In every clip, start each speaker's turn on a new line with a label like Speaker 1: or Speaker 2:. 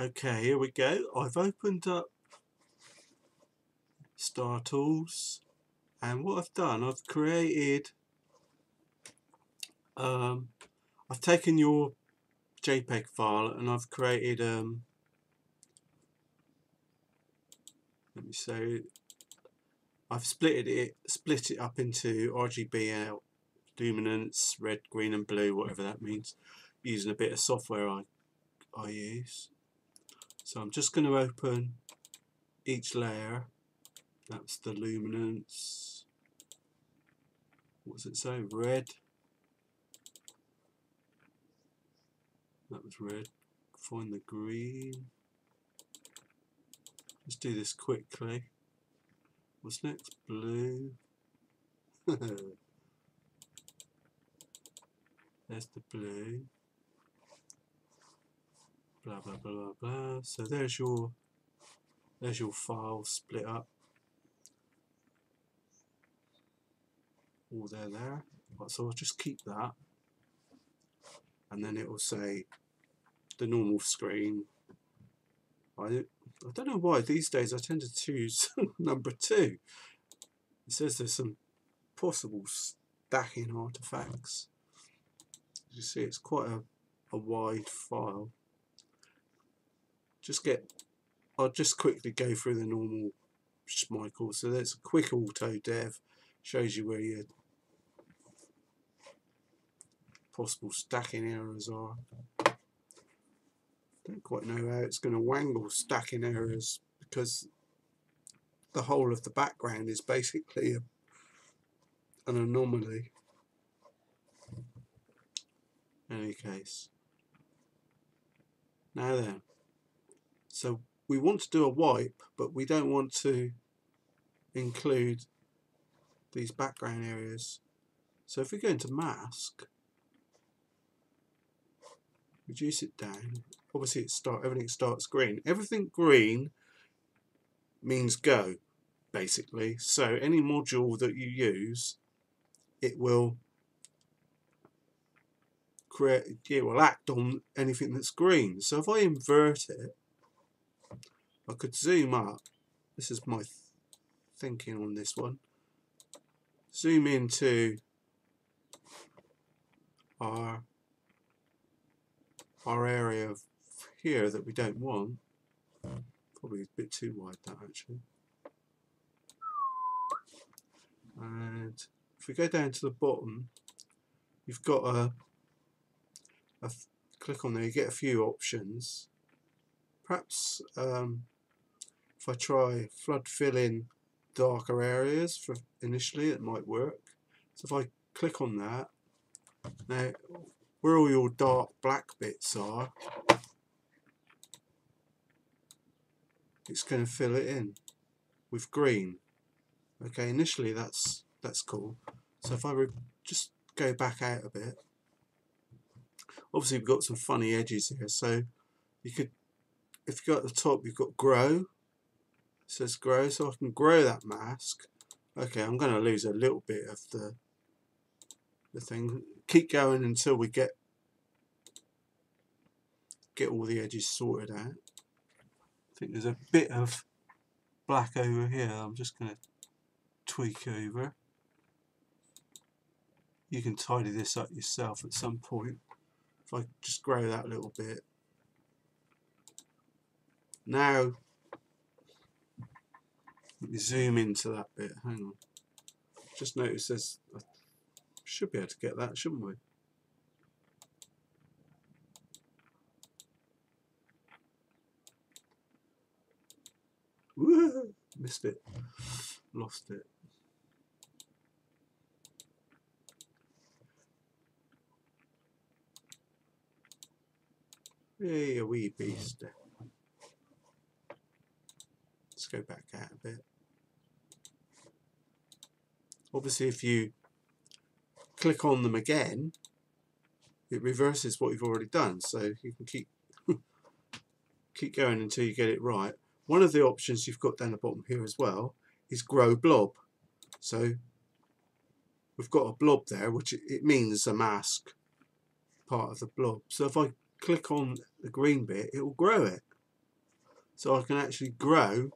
Speaker 1: Okay, here we go. I've opened up Star Tools and what I've done, I've created, um, I've taken your JPEG file and I've created, um, let me say, I've split it, split it up into RGB luminance, red, green and blue, whatever that means, using a bit of software I, I use. So I'm just going to open each layer. That's the luminance. What does it say? Red. That was red. Find the green. Let's do this quickly. What's next? Blue. There's the blue blah blah blah blah blah. So there's your there's your file split up. All there there. So I'll just keep that and then it will say the normal screen. I I don't know why these days I tend to choose number two. It says there's some possible stacking artifacts. You see it's quite a, a wide file just get I'll just quickly go through the normal Schmeichel. So that's a quick auto dev, shows you where your possible stacking errors are. Don't quite know how it's going to wangle stacking errors because the whole of the background is basically a, an anomaly. In any case. Now then. So we want to do a wipe, but we don't want to include these background areas. So if we go into mask, reduce it down, obviously it start everything starts green. Everything green means go, basically. So any module that you use, it will create it will act on anything that's green. So if I invert it, I could zoom up. This is my th thinking on this one. Zoom into our our area here that we don't want. Probably a bit too wide that actually. And if we go down to the bottom, you've got a, a click on there, you get a few options. Perhaps um, if I try flood fill in darker areas for initially it might work. So if I click on that now where all your dark black bits are it's going to fill it in with green. Okay initially that's that's cool. So if I would just go back out a bit. Obviously we've got some funny edges here. So you could if you go at the top you've got grow says grow so I can grow that mask. Okay I'm going to lose a little bit of the the thing. Keep going until we get get all the edges sorted out. I think there's a bit of black over here I'm just going to tweak over. You can tidy this up yourself at some point. If I just grow that little bit. Now let me zoom into that bit. Hang on. Just notice there's. I should be able to get that, shouldn't we? Woo! Missed it. Lost it. Hey, a wee beast. Let's go back out a bit obviously if you click on them again it reverses what you've already done. So you can keep keep going until you get it right. One of the options you've got down the bottom here as well is grow blob. So we've got a blob there which it means a mask part of the blob. So if I click on the green bit it will grow it. So I can actually grow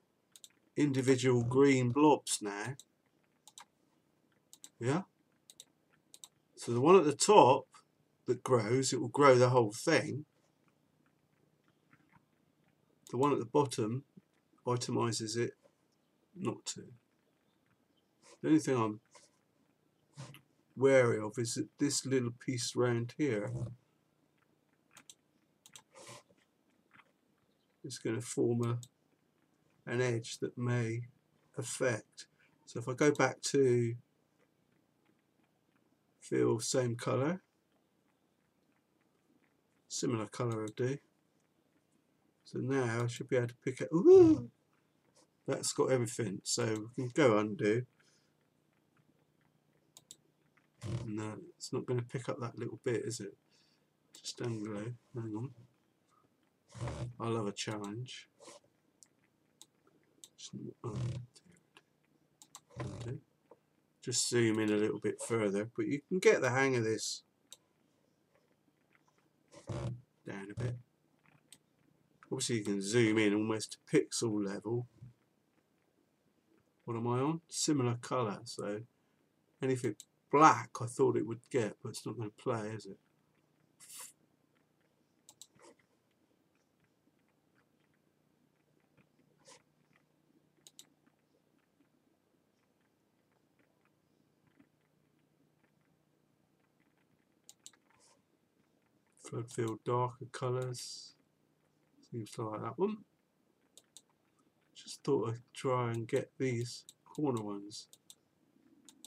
Speaker 1: individual green blobs now. Yeah. So the one at the top that grows, it will grow the whole thing. The one at the bottom itemizes it not to. The only thing I'm wary of is that this little piece round here is going to form a, an edge that may affect. So if I go back to fill same colour, similar colour will do. So now I should be able to pick it. That's got everything. So we can go undo. No, uh, it's not going to pick up that little bit, is it? Just below. Hang on. I love a challenge. Uh, Just zoom in a little bit further, but you can get the hang of this. Down a bit. Obviously you can zoom in almost to pixel level. What am I on? Similar colour, so anything black I thought it would get, but it's not going to play, is it? Flood fill darker colours. Seems like that one. Just thought I'd try and get these corner ones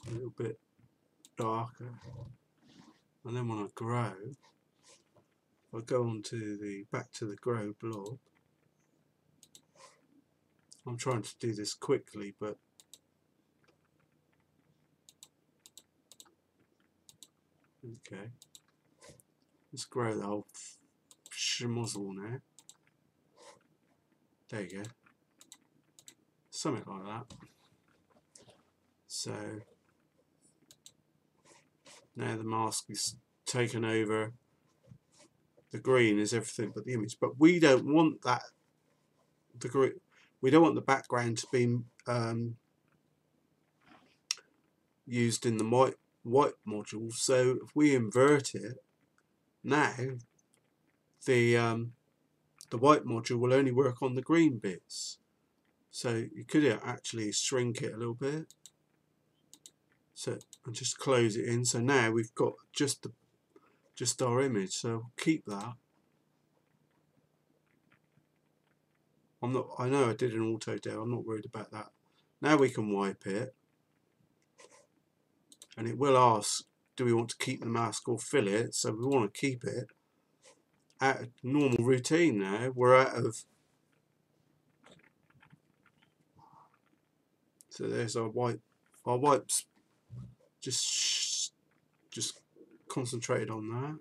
Speaker 1: a little bit darker. And then when I grow, I go on to the back to the grow blob. I'm trying to do this quickly, but okay. Let's grow the whole schmozzle now. There you go. Something like that. So now the mask is taken over. The green is everything but the image. But we don't want that the green we don't want the background to be um, used in the wipe wipe module. So if we invert it now the um, the wipe module will only work on the green bits. So you could actually shrink it a little bit. So and just close it in. So now we've got just the just our image. So keep that. I'm not. I know I did an auto dev. I'm not worried about that. Now we can wipe it, and it will ask, do we want to keep the mask or fill it? So we want to keep it out of normal routine now. We're out of so there's our wipe our wipes just just concentrated on that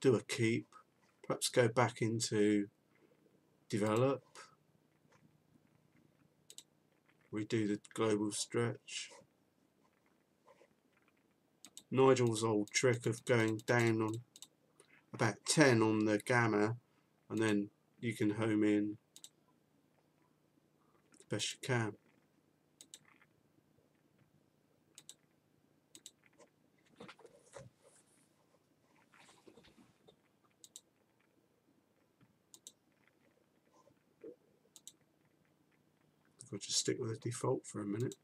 Speaker 1: do a keep perhaps go back into develop redo the global stretch Nigel's old trick of going down on about 10 on the gamma and then you can home in the best you can. I'll just stick with the default for a minute.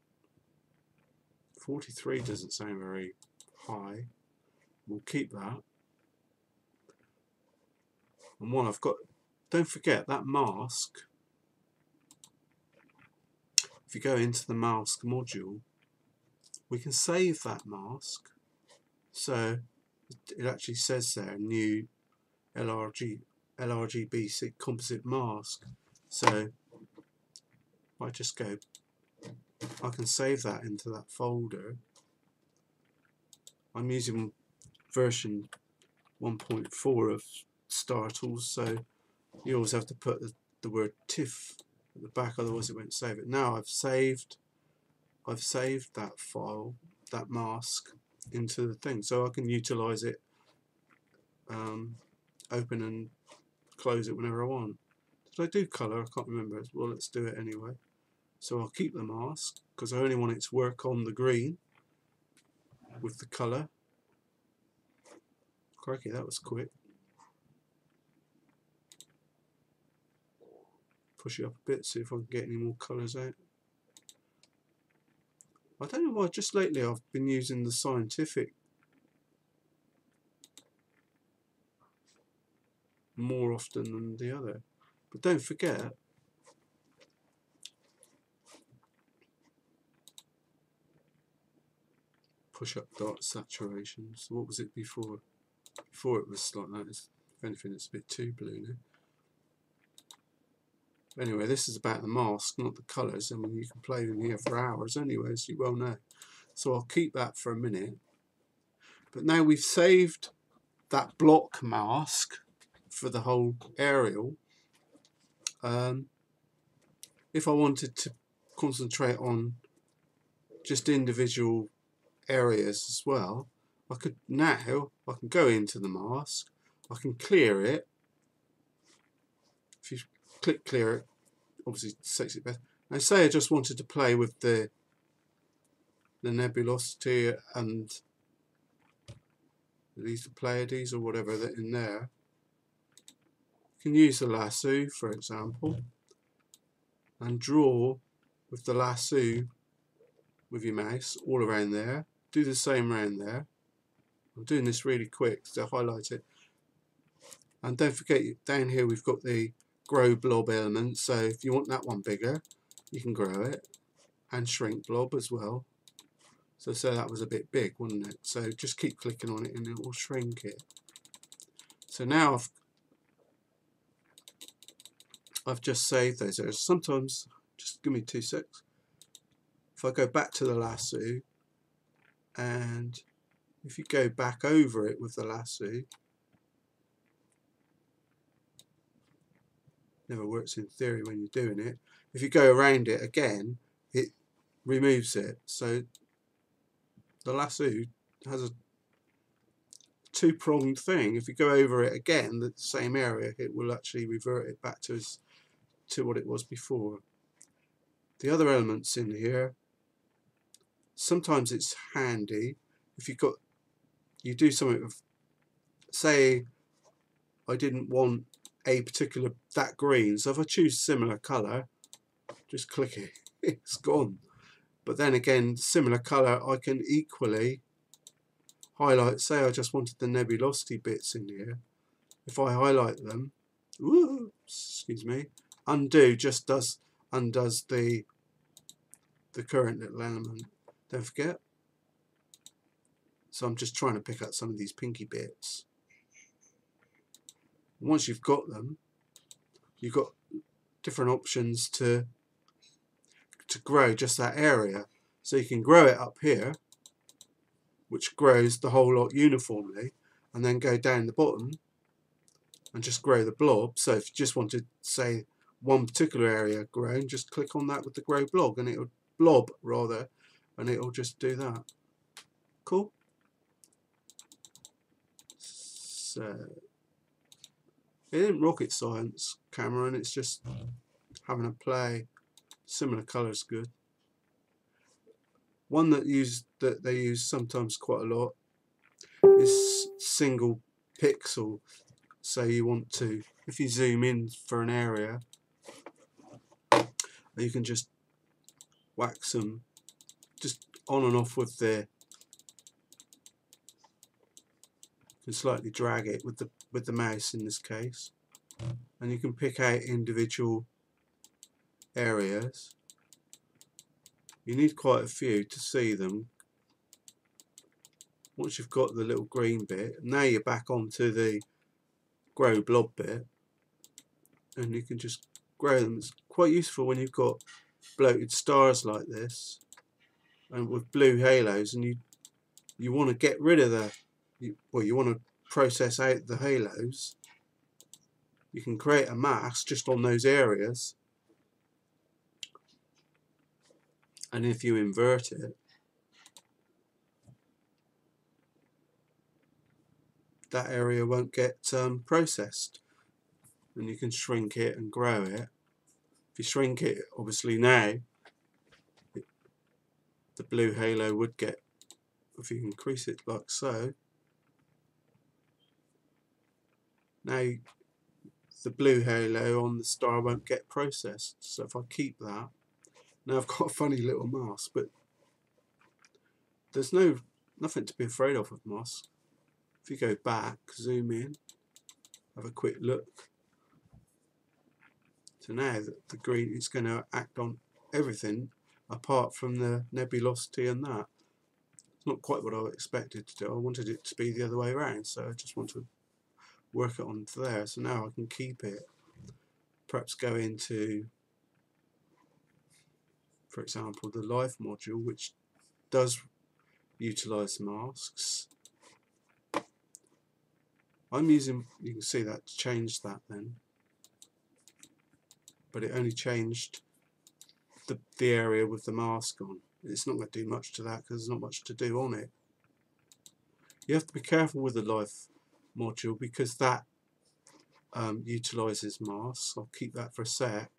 Speaker 1: 43 doesn't sound very high. We'll keep that. And one I've got don't forget that mask. If you go into the mask module we can save that mask. So it actually says there new LRG LRGB composite mask. So I just go I can save that into that folder I'm using version 1.4 of StarTools so you always have to put the, the word TIFF at the back otherwise it won't save it. Now I've saved I've saved that file, that mask into the thing so I can utilize it um, open and close it whenever I want. Did I do colour? I can't remember. Well, let's do it anyway. So I'll keep the mask because I only want it to work on the green with the colour. Crikey, that was quick. Push it up a bit, see if I can get any more colours out. I don't know why, just lately I've been using the scientific more often than the other. But don't forget, push up dot saturation. So what was it before? Before it was like that. If anything, it's a bit too blue now. Anyway, this is about the mask, not the colours. I mean, you can play in here for hours anyway, as you well know. So I'll keep that for a minute. But now we've saved that block mask for the whole aerial. Um, if I wanted to concentrate on just individual areas as well, I could now, I can go into the mask, I can clear it. If you click clear it, obviously takes it better. Now say I just wanted to play with the the nebulosity and these the Pleiades or whatever that in there. You can use the lasso for example and draw with the lasso with your mouse all around there. Do the same around there. I'm doing this really quick to highlight it. And don't forget down here we've got the grow blob element. So if you want that one bigger you can grow it and shrink blob as well. So say that was a bit big wasn't it? So just keep clicking on it and it will shrink it. So now I've I've just saved those sometimes just give me two secs. If I go back to the lasso and if you go back over it with the lasso never works in theory when you're doing it. If you go around it again, it removes it. So the lasso has a two-pronged thing. If you go over it again, the same area, it will actually revert it back to to what it was before. The other elements in here, sometimes it's handy if you've got, you do something with, say, I didn't want a particular that green so if I choose similar color just click it it's gone. But then again similar color I can equally highlight say I just wanted the nebulosity bits in here. If I highlight them excuse me undo just does undoes the the current little element don't forget so I'm just trying to pick out some of these pinky bits once you've got them, you've got different options to to grow just that area. So you can grow it up here, which grows the whole lot uniformly, and then go down the bottom and just grow the blob. So if you just want to say one particular area grown, just click on that with the grow blob and it'll blob rather, and it'll just do that. Cool. So it isn't rocket science, Cameron. It's just having a play. Similar colours good. One that use that they use sometimes quite a lot is single pixel. So you want to, if you zoom in for an area, you can just whack some, on and off with the you can slightly drag it with the with the mouse in this case. And you can pick out individual areas. You need quite a few to see them. Once you've got the little green bit now you're back onto the grow blob bit. And you can just grow them. It's quite useful when you've got bloated stars like this and with blue halos and you you want to get rid of the you, well you want to process out the halos. You can create a mask just on those areas. And if you invert it that area won't get um, processed. And you can shrink it and grow it. If you shrink it, obviously now, the blue halo would get, if you increase it like so, now the blue halo on the star won't get processed. So if I keep that, now I've got a funny little mask, but there's no nothing to be afraid of with masks. If you go back, zoom in, have a quick look. So now that the green is going to act on everything apart from the nebulosity and that. It's not quite what I expected to do. I wanted it to be the other way around, so I just want to work it on there. So now I can keep it. Perhaps go into, for example, the life module, which does utilize masks. I'm using, you can see that changed that then. But it only changed the, the area with the mask on. It's not going to do much to that because there's not much to do on it. You have to be careful with the life module because that um, utilizes masks. I'll keep that for a sec.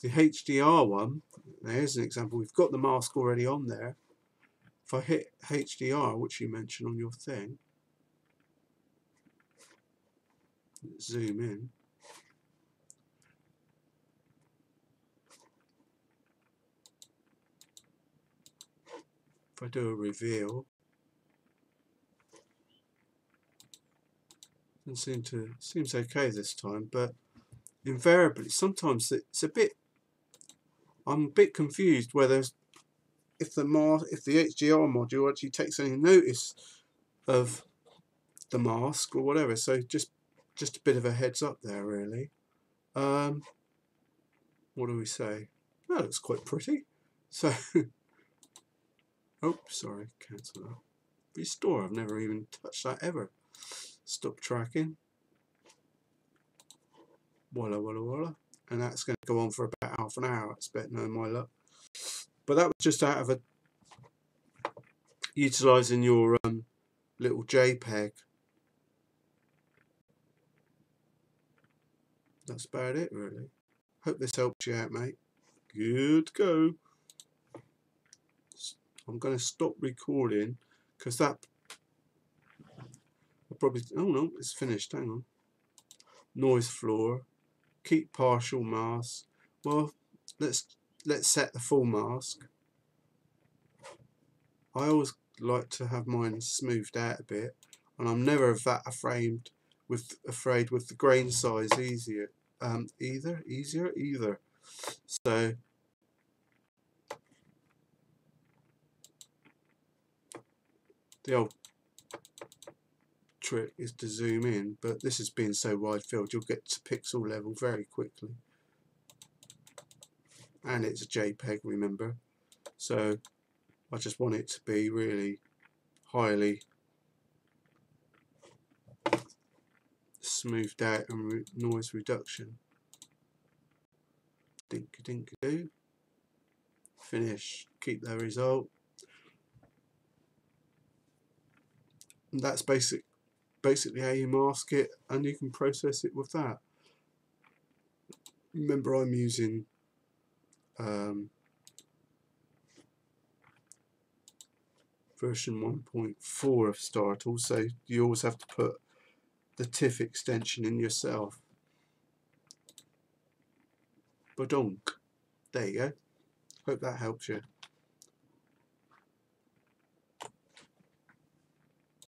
Speaker 1: The HDR one, there's an example. We've got the mask already on there. If I hit HDR, which you mentioned on your thing, zoom in. If I do a reveal, doesn't seem to seems okay this time, but invariably sometimes it's a bit. I'm a bit confused whether if the mask, if the HDR module actually takes any notice of the mask or whatever. So just just a bit of a heads up there, really. Um, what do we say? That looks quite pretty. So, oh, sorry, cancel that. Restore. I've never even touched that ever. Stop tracking. Voila, voila, voila. And that's going to go on for about half an hour. I expect, no my luck. But that was just out of a utilising your um, little JPEG. That's about it, really. Hope this helps you out, mate. Good go. I'm going to stop recording because that I'll probably oh no it's finished hang on. Noise floor. Keep partial mask. Well let's let's set the full mask. I always like to have mine smoothed out a bit and I'm never that afraid with afraid with the grain size easier um, either easier either. So the old trick is to zoom in but this has been so wide field you'll get to pixel level very quickly. And it's a JPEG remember? So I just want it to be really highly smoothed out and re noise reduction. Dink dink do finish. Keep the result that's basic basically how you mask it and you can process it with that. Remember I'm using um, version 1.4 of StarTools so you always have to put the TIFF extension in yourself. Badonk. There you go. Hope that helps you